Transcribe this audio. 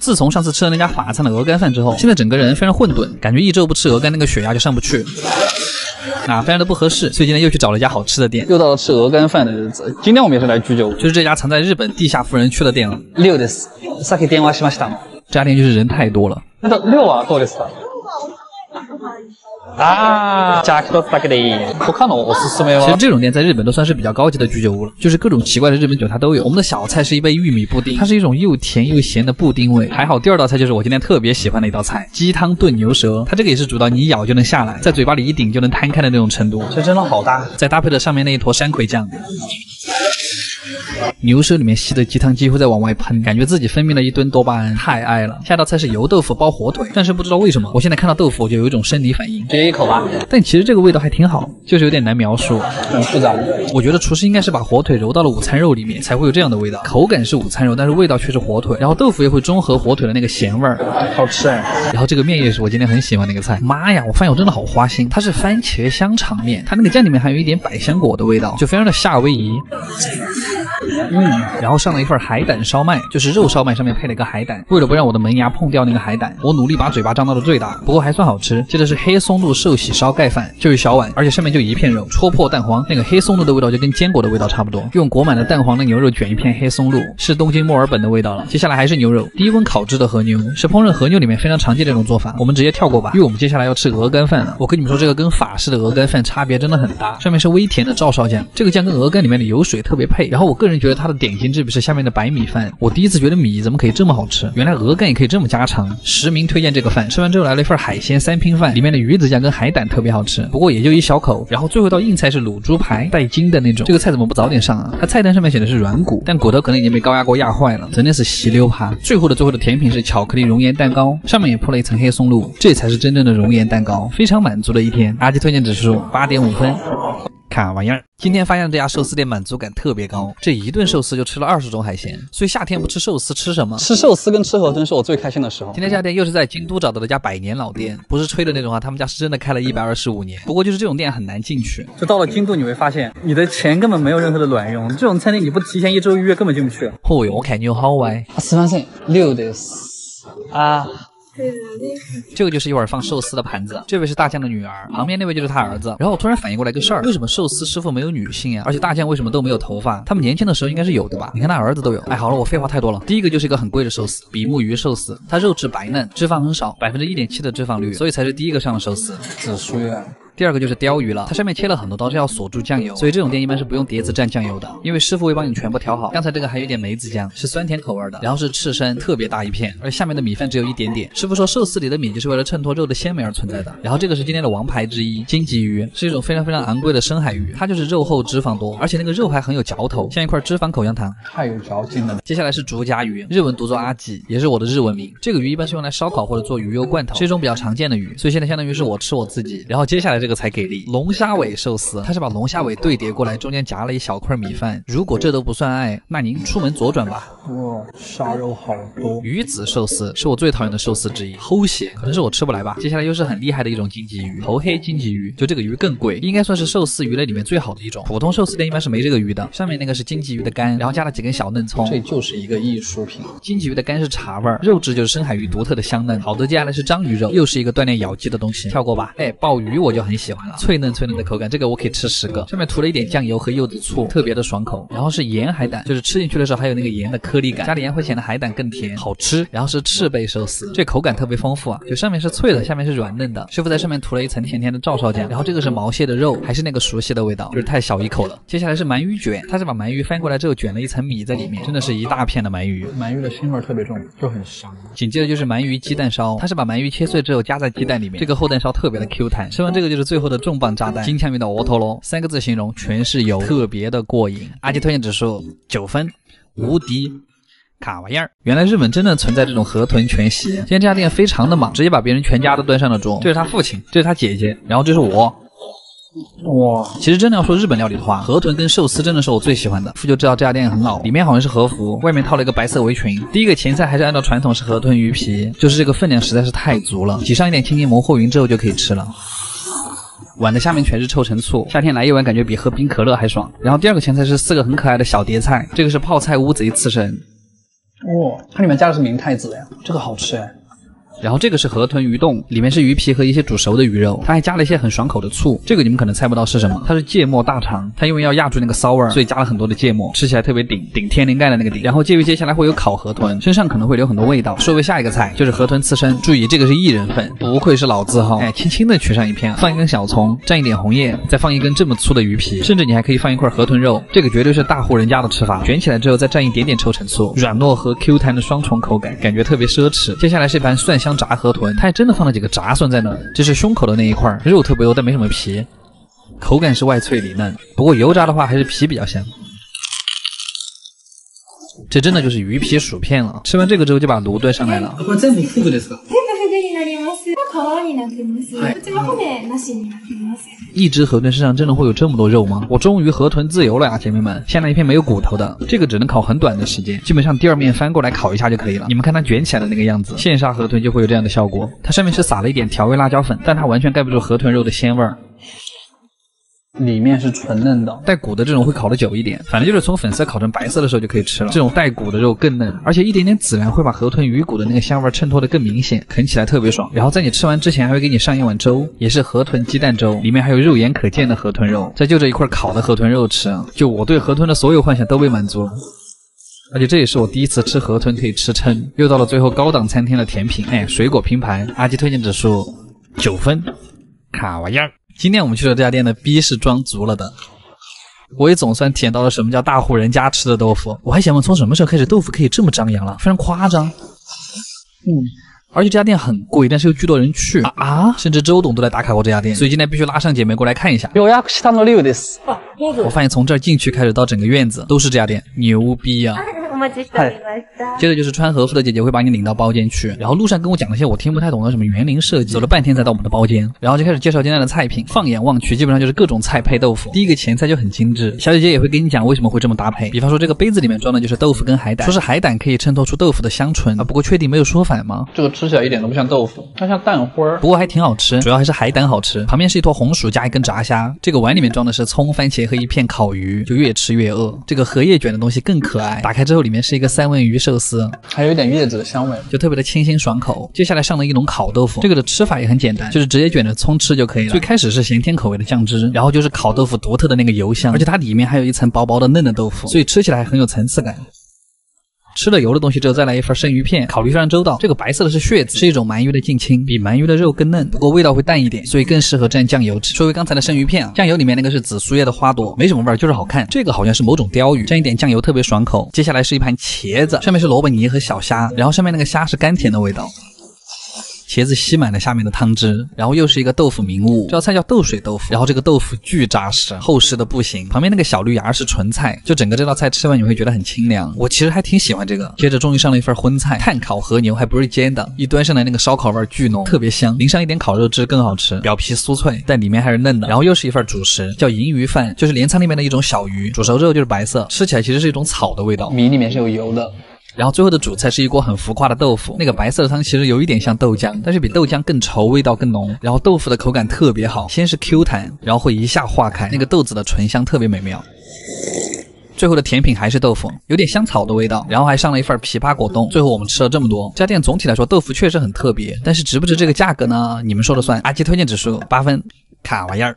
自从上次吃了那家法餐的鹅肝饭之后，现在整个人非常混沌，感觉一周不吃鹅肝，那个血压就上不去。啊，非常的不合适，所以今天又去找了一家好吃的店，又到了吃鹅肝饭的日子。今天我们也是来居酒屋，就是这家藏在日本地下富人区的店了。六です。さっき電話しました这家店就是人太多了。那六はどうですか？ 啊，加一つだけでいい。他のおすすめは。其实这种店在日本都算是比较高级的居酒屋了，就是各种奇怪的日本酒它都有。我们的小菜是一杯玉米布丁，它是一种又甜又咸的布丁味。还好第二道菜就是我今天特别喜欢的一道菜，鸡汤炖牛舌。它这个也是煮到你一咬就能下来，在嘴巴里一顶就能摊开的那种程度。这真的好大，再搭配着上面那一坨山葵酱。 牛舌里面吸的鸡汤几乎在往外喷，感觉自己分泌了一吨多巴胺，太爱了。下道菜是油豆腐包火腿，但是不知道为什么，我现在看到豆腐我就有一种生理反应。接一口吧。但其实这个味道还挺好，就是有点难描述，很复杂。我觉得厨师应该是把火腿揉到了午餐肉里面，才会有这样的味道。口感是午餐肉，但是味道却是火腿。然后豆腐也会中和火腿的那个咸味儿，好吃哎。然后这个面也是我今天很喜欢的一个菜。妈呀，我发现我真的好花心，它是番茄香肠面，它那个酱里面还有一点百香果的味道，就非常的夏威夷。嗯，然后上了一份海胆烧麦，就是肉烧麦上面配了一个海胆。为了不让我的门牙碰掉那个海胆，我努力把嘴巴张到了最大，不过还算好吃。接着是黑松露寿喜烧盖饭，就一小碗，而且上面就一片肉，戳破蛋黄，那个黑松露的味道就跟坚果的味道差不多。用裹满了蛋黄的牛肉卷一片黑松露，是东京墨尔本的味道了。接下来还是牛肉，低温烤制的和牛，是烹饪和牛里面非常常见的一种做法。我们直接跳过吧，因为我们接下来要吃鹅肝饭了。我跟你们说，这个跟法式的鹅肝饭差别真的很大。上面是微甜的照烧酱，这个酱跟鹅肝里面的油水特别配。然后我个人觉得它的点心这不是下面的白米饭，我第一次觉得米怎么可以这么好吃，原来鹅肝也可以这么家常。实名推荐这个饭，吃完之后来了一份海鲜三拼饭，里面的鱼子酱跟海胆特别好吃，不过也就一小口。然后最后一道硬菜是卤猪排，带筋的那种，这个菜怎么不早点上啊？它菜单上面写的是软骨，但骨头可能已经被高压锅压坏了，真的是稀溜趴。最后的最后的甜品是巧克力熔岩蛋糕，上面也铺了一层黑松露，这才是真正的熔岩蛋糕，非常满足的一天。阿基推荐指数八点五分。看玩意儿，今天发现这家寿司店满足感特别高，这一顿寿司就吃了二十种海鲜，所以夏天不吃寿司吃什么？吃寿司跟吃河豚是我最开心的时候。今天这家店又是在京都找到了家百年老店，不是吹的那种啊，他们家是真的开了一百二十五年。不过就是这种店很难进去，就到了京都你会发现，你的钱根本没有任何的卵用，这种餐厅你不提前一周预约根本进不去。哦哟，我看你有好歪。すみません、六です。啊。 这个就是一碗放寿司的盘子，这位是大将的女儿，旁边那位就是他儿子。然后我突然反应过来个事儿，为什么寿司师傅没有女性呀？而且大将为什么都没有头发？他们年轻的时候应该是有的吧？你看他儿子都有。哎，好了，我废话太多了。第一个就是一个很贵的寿司，比目鱼寿司，它肉质白嫩，脂肪很少，百分之一点七的脂肪率，所以才是第一个上的寿司。紫苏啊。第二个就是鲷鱼了，它上面切了很多刀，是要锁住酱油，所以这种店一般是不用碟子蘸酱油的，因为师傅会帮你全部调好。刚才这个还有点梅子酱，是酸甜口味的，然后是刺身，特别大一片，而下面的米饭只有一点点。师傅说寿司里的米就是为了衬托肉的鲜美而存在的。然后这个是今天的王牌之一，金棘鱼，是一种非常非常昂贵的深海鱼，它就是肉厚脂肪多，而且那个肉还很有嚼头，像一块脂肪口香糖，太有嚼劲了。接下来是竹荚鱼，日文读作阿吉，也是我的日文名。这个鱼一般是用来烧烤或者做鱼油罐头，是一种比较常见的鱼，所以现在相当于是我吃我自己。然后接下来这个才给力，龙。虾尾寿司，它是把龙虾尾对叠过来，中间夹了一小块米饭。如果这都不算爱，那您出门左转吧。哇，虾肉好多。鱼子寿司是我最讨厌的寿司之一，齁咸，可能是我吃不来吧。接下来又是很厉害的一种金棘鱼，头黑金棘鱼，就这个鱼更贵，应该算是寿司鱼类里面最好的一种。普通寿司店一般是没这个鱼的。上面那个是金棘鱼的肝，然后加了几根小嫩葱，这就是一个艺术品。金棘鱼的肝是茶味儿，肉质就是深海鱼独特的香嫩。好的，接下来是章鱼肉，又是一个锻炼咬肌的东西，跳过吧。哎，鲍鱼我就很喜欢了，脆嫩脆嫩的口感，这个我。可以吃十个，上面涂了一点酱油和柚子醋，特别的爽口。然后是盐海胆，就是吃进去的时候还有那个盐的颗粒感，加点盐会显得海胆更甜，好吃。然后是赤贝寿司，这口感特别丰富啊，就上面是脆的，下面是软嫩的。师傅在上面涂了一层甜甜的照烧酱。然后这个是毛蟹的肉，还是那个熟悉的味道，就是太小一口了。接下来是鳗鱼卷，它是把鳗鱼翻过来之后卷了一层米在里面，真的是一大片的鳗鱼。鳗鱼的腥味特别重，就很香。紧接着就是鳗鱼鸡蛋烧，它是把鳗鱼切碎之后加在鸡蛋里面，这个厚蛋烧特别的 Q 弹。吃完这个就是最后的重磅炸弹，金枪鱼的窝头龙，三个字形。容全是油，特别的过瘾。阿基推荐指数九分，无敌卡玩意儿。原来日本真的存在这种河豚全席。今天这家店非常的忙，直接把别人全家都端上了桌。这是他父亲，这是他姐姐，然后这是我。哇，其实真的要说日本料理的话，河豚跟寿司真的是我最喜欢的。父就知道这家店很老，里面好像是和服，外面套了一个白色围裙。第一个前菜还是按照传统是河豚鱼皮，就是这个分量实在是太足了，挤上一点青柠檬和匀之后就可以吃了。碗的下面全是臭橙醋，夏天来一碗感觉比喝冰可乐还爽。然后第二个前菜是四个很可爱的小碟菜，这个是泡菜乌贼刺身。哇，它里面加的是明太子呀，这个好吃哎。然后这个是河豚鱼冻，里面是鱼皮和一些煮熟的鱼肉，它还加了一些很爽口的醋。这个你们可能猜不到是什么，它是芥末大肠。它因为要压住那个骚味，所以加了很多的芥末，吃起来特别顶顶天灵盖的那个顶。然后介于接下来会有烤河豚，身上可能会留很多味道。说回下一个菜，就是河豚刺身。注意这个是一人份，不愧是老字号。哎，轻轻的取上一片，放一根小葱，蘸一点红叶，再放一根这么粗的鱼皮，甚至你还可以放一块河豚肉。这个绝对是大户人家的吃法。卷起来之后再蘸一点点抽成醋，软糯和 Q 弹的双重口感，感觉特别奢侈。接下来是一盘蒜香炸河豚，它还。真的放了几个炸蒜在那，儿，就是胸口的那一块，肉特别多，但没什么皮，口感是外脆里嫩。不过油炸的话，还是皮比较香。这真的就是鱼皮薯片了。吃完这个之后，就把炉端上来了。一只河豚身上真的会有这么多肉吗？我终于河豚自由了呀，姐妹们！先来一片没有骨头的，这个只能烤很短的时间，基本上第二面翻过来烤一下就可以了。你们看它卷起来的那个样子，现杀河豚就会有这样的效果。它上面是撒了一点调味辣椒粉，但它完全盖不住河豚肉的鲜味儿。里面是纯嫩的，带骨的这种会烤的久一点。反正就是从粉色烤成白色的时候就可以吃了。这种带骨的肉更嫩，而且一点点孜然会把河豚鱼骨的那个香味衬托的更明显，啃起来特别爽。然后在你吃完之前还会给你上一碗粥，也是河豚鸡蛋粥，里面还有肉眼可见的河豚肉。再就这一块烤的河豚肉吃，就我对河豚的所有幻想都被满足了。而且这也是我第一次吃河豚可以吃撑。又到了最后高档餐厅的甜品，哎，水果拼盘，阿基推荐指数九分，卡哇伊儿。今天我们去的这家店的逼是装足了的，我也总算体验到了什么叫大户人家吃的豆腐。我还想问，从什么时候开始豆腐可以这么张扬了？非常夸张。嗯，而且这家店很贵，但是又巨多人去啊，甚至周董都来打卡过这家店，所以今天必须拉上姐妹过来看一下。我发现从这儿进去开始到整个院子都是这家店，牛逼啊！接着就是穿和服的姐姐会把你领到包间去，然后路上跟我讲了些我听不太懂的什么园林设计，走了半天才到我们的包间，然后就开始介绍今天的菜品。放眼望去，基本上就是各种菜配豆腐。第一个前菜就很精致，小姐姐也会跟你讲为什么会这么搭配。比方说这个杯子里面装的就是豆腐跟海胆，说是海胆可以衬托出豆腐的香醇啊。不过确定没有说反吗？这个吃起来一点都不像豆腐，它像蛋花儿，不过还挺好吃，主要还是海胆好吃。旁边是一坨红薯加一根炸虾，这个碗里面装的是葱、番茄和一片烤鱼，就越吃越饿。这个荷叶卷的东西更可爱，打开之后里面是一个三文鱼。鱼寿司还有一点叶子的香味，就特别的清新爽口。接下来上了一笼烤豆腐，这个的吃法也很简单，就是直接卷着葱吃就可以了。最开始是咸甜口味的酱汁，然后就是烤豆腐独特的那个油香，而且它里面还有一层薄薄的嫩的豆腐，所以吃起来很有层次感。吃了油的东西之后，再来一份生鱼片，考虑非常周到。这个白色的是血子，是一种鳗鱼的近亲，比鳗鱼的肉更嫩，不过味道会淡一点，所以更适合蘸酱油吃。说回刚才的生鱼片啊，酱油里面那个是紫苏叶的花朵，没什么味儿，就是好看。这个好像是某种鲷鱼，蘸一点酱油特别爽口。接下来是一盘茄子，上面是萝卜泥和小虾，然后上面那个虾是甘甜的味道。茄子吸满了下面的汤汁，然后又是一个豆腐名物，这道菜叫豆水豆腐。然后这个豆腐巨扎实，厚实的不行。旁边那个小绿芽是纯菜，就整个这道菜吃完你会觉得很清凉。我其实还挺喜欢这个。接着终于上了一份荤菜，炭烤和牛，还不是煎的，一端上来那个烧烤味巨浓，特别香，淋上一点烤肉汁更好吃。表皮酥脆，但里面还是嫩的。然后又是一份主食，叫银鱼饭，就是镰仓里面的一种小鱼，煮熟之后就是白色，吃起来其实是一种草的味道。米里面是有油的。然后最后的主菜是一锅很浮夸的豆腐，那个白色的汤其实有一点像豆浆，但是比豆浆更稠，味道更浓。然后豆腐的口感特别好，先是 Q 弹，然后会一下化开，那个豆子的醇香特别美妙。最后的甜品还是豆腐，有点香草的味道，然后还上了一份枇杷果冻。最后我们吃了这么多，这家店总体来说豆腐确实很特别，但是值不值这个价格呢？你们说了算。阿基推荐指数八分，卡玩意儿。